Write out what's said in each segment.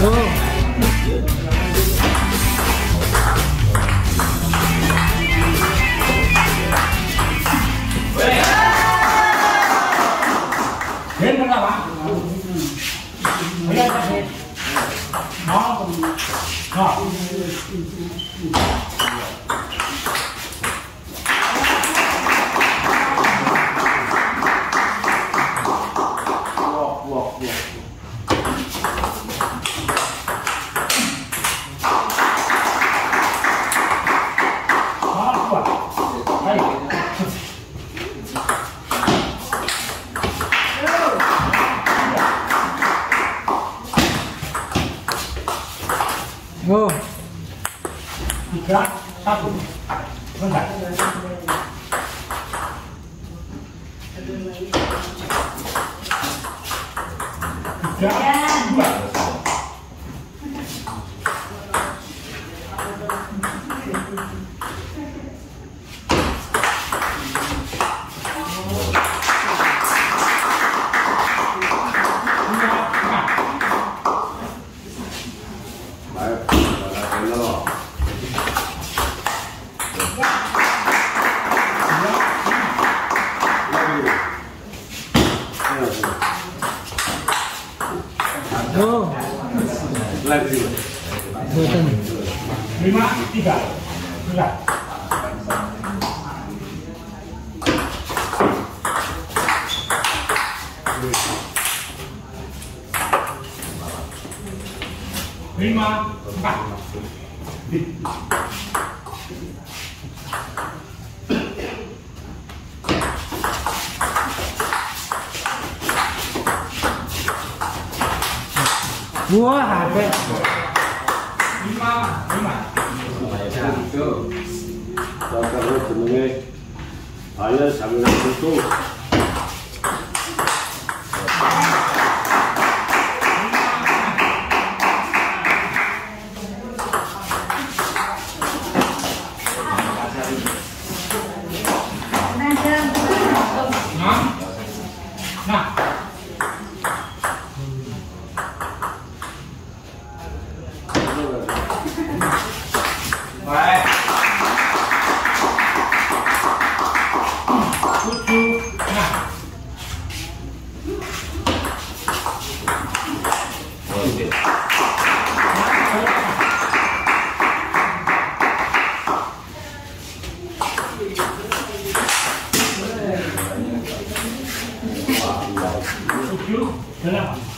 Oh. 没可以吗？你。我还在。你妈妈，你妈。哎呀，哥，大家伙怎么样？还要上两分钟。是9000来万。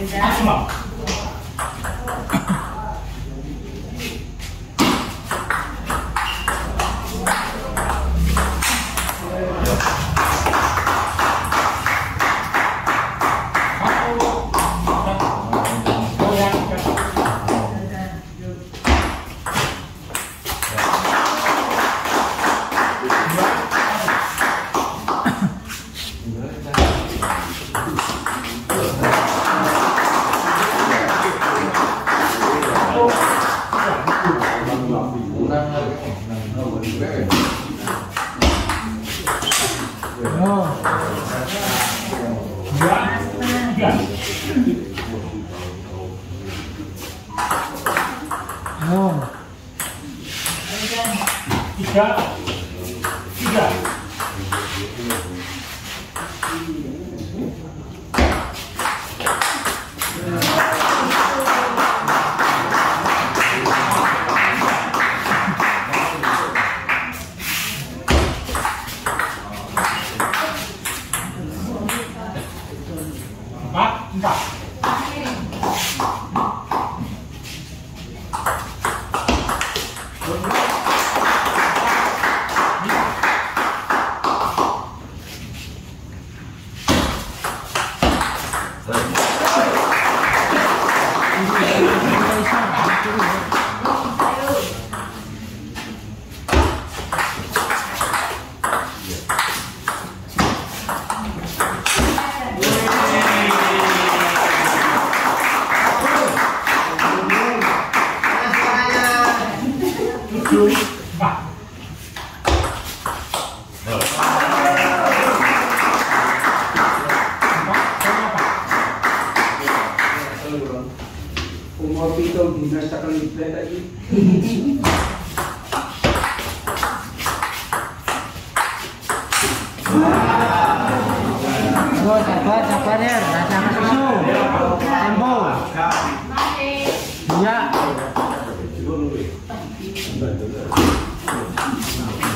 你拿去いいですね。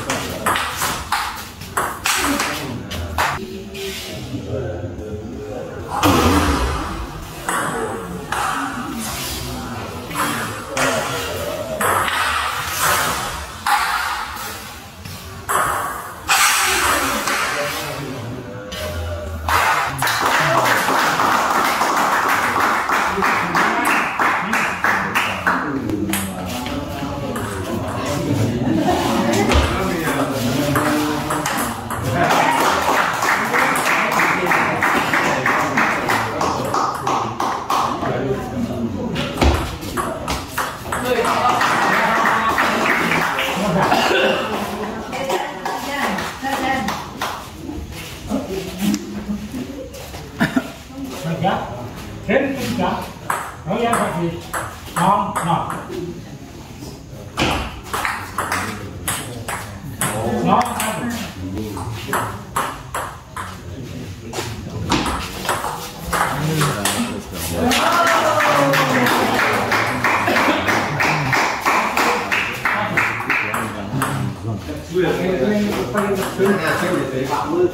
ซื้อหาซื้อเดี๋ยวไปฝากมือ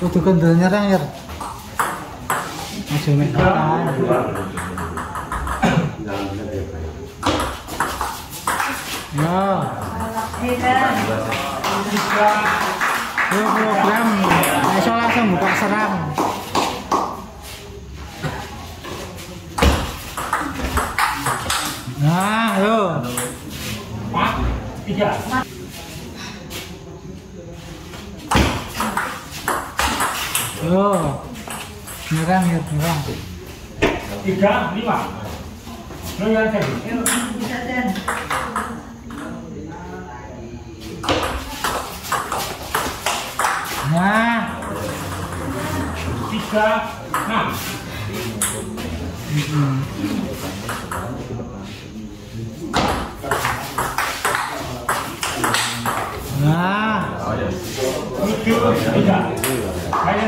kudu kendel nyerang ya, aja mek tahan, ya, program, iso langsung buka serang. Nah, yo. Tiga. Ya, tiga lima. Lo yang tadi Nah, tiga enam. Nah, tujuh tiga. Saya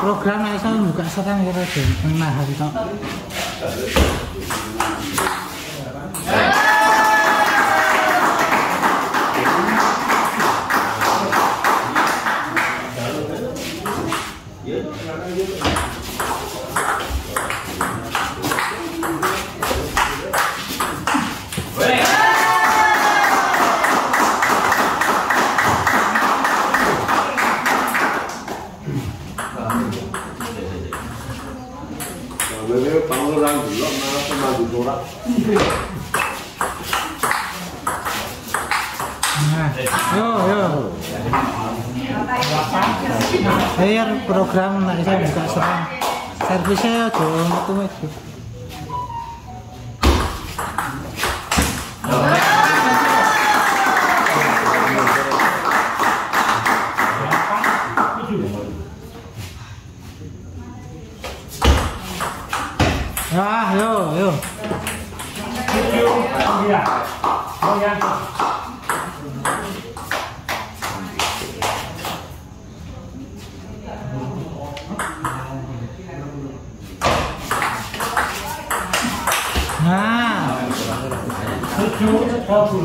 Program nek iso buka serang kira ben tengah hari tok. Yo yo. Ayo program nek iso buka serang. Servisnya aja metu-metu. tujuh Ya, yo yo. tujuh 你啊，老杨。啊！十九，八十六。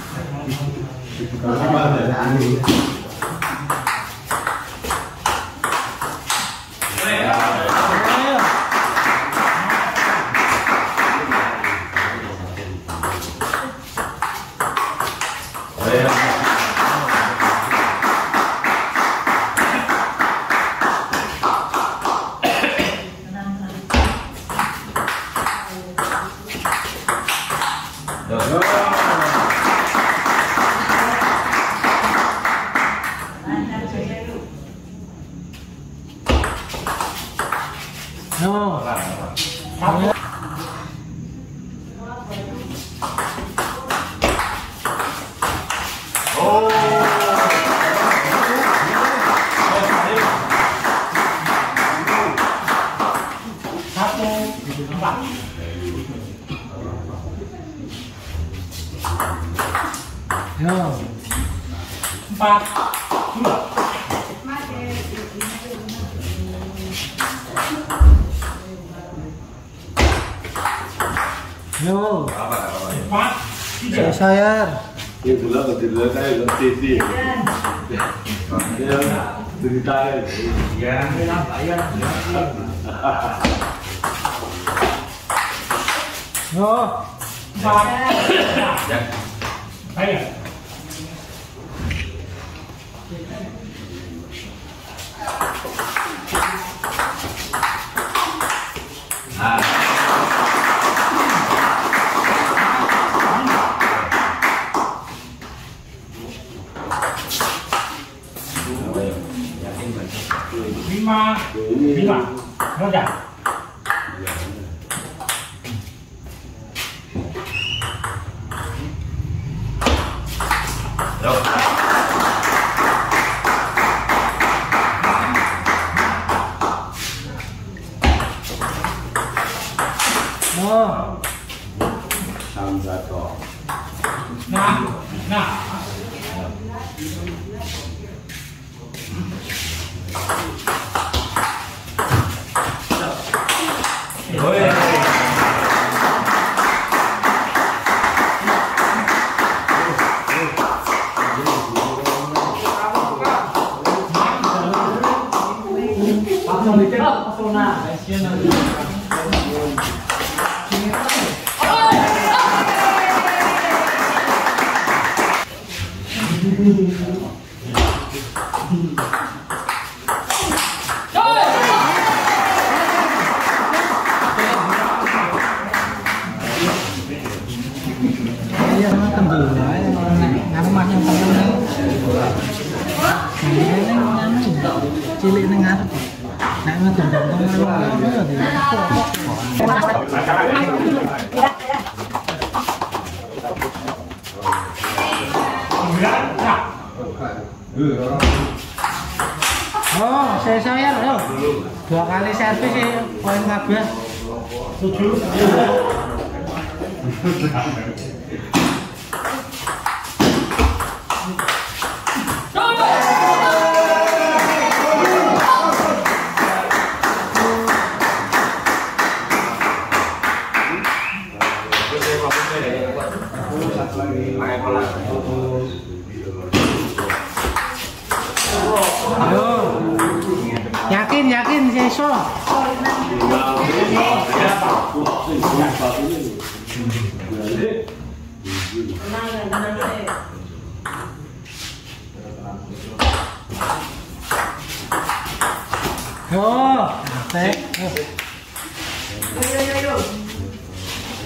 我他妈在安静一下 dua Yo. empat tiga Saya sayar. Ini dulu kecil kayak ngerti sih. Ya, ceritanya. Yo. empat saya 啊没什么没の抜けばそうな。Thank you. Oh, saya saya loh. Dua kali servis sih poin kabeh. Tujuh. Yakin, yakin seso. Yo, teh.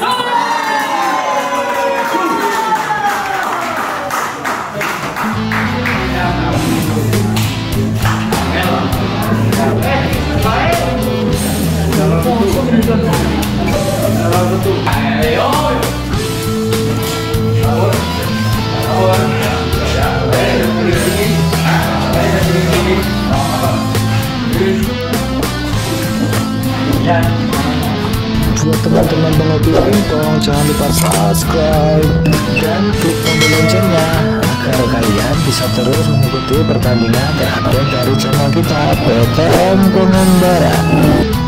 Buat pingpong jangan lupa subscribe dan klik tombol loncengnya agar kalian bisa terus mengikuti pertandingan terupdate dari channel kita PTM Pengembara.